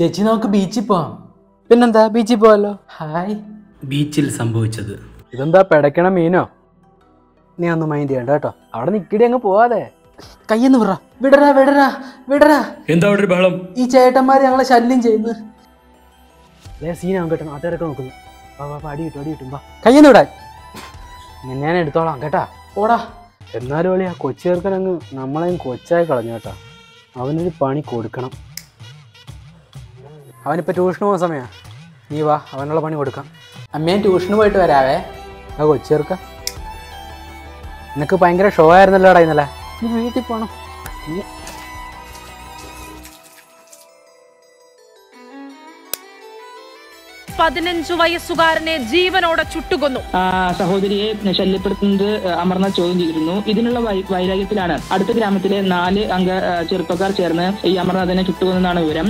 ചേച്ചി നമുക്ക് ബീച്ചിൽ പോവാം. പിന്നെന്താ ബീച്ചിൽ പോവാലോ? ഹായ്. ബീച്ചിൽ സംഭവിച്ചത്. ഇതെന്താ പെടക്കണ മീനോ? നീ ഒന്ന് മൈൻഡ് ചെയ്യണ്ട കേട്ടോ. അവിടെ നിക്കടി അങ്ങ് പോവാതെ. കയ്യെന്ന് പറ വിടരാ വിടരാ വിടരാ എന്താ അവിടെ ഒരു ബഹളം? ഈ ചേട്ടന്മാര് ഞങ്ങളെ ശല്യം ചെയ്യുന്നു അല്ലേ സീനാവും കേട്ടോ നാട്ടുകാരൊക്കെ നോക്കുന്നു വാ വാ വാ, അടി കിട്ടും അടി കിട്ടും. വാ. കയ്യെന്ന് വിടാൻ. ഞാൻ എടുത്തോളാം കേട്ടാ? ഓടാ. എന്നാലും ആ കൊച്ചു ചേർക്കൻ അങ്ങ് നമ്മളെയും കൊച്ചായി കളഞ്ഞു കേട്ടാ. അവനൊരു പണി കൊടുക്കണം. അവനിപ്പോൾ ട്യൂഷന് പോകുന്ന സമയമാണ് നീ വാ അവനുള്ള പണി കൊടുക്കാം. അമ്മയെ ട്യൂഷന് പോയിട്ട് വരാവേ? ആ കൊച്ചേർക്ക നിനക്ക് ഭയങ്കര ഷോ ആയിരുന്നല്ലോ ഇടാ ഇന്നലെ? നീ വീട്ടിൽ പോകണം പതിനഞ്ചു വയസ്സുകാരനെ ജീവനോടെ ചുട്ടുകൊന്നു. ആ, സഹോദരിയെ ശല്യപ്പെടുത്തുന്നത് അമർനാഥ് ചോദ്യം ചെയ്തിരുന്നു. ഇതിനുള്ള വൈരാഗ്യത്തിലാണ്. അടുത്ത ഗ്രാമത്തിലെ നാല് അംഗ ചെറുപ്പക്കാർ ചേർന്ന് ഈ അമർനാഥിനെ ചുട്ടുകൊന്നെന്നാണ് വിവരം.